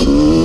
Mm-hmm.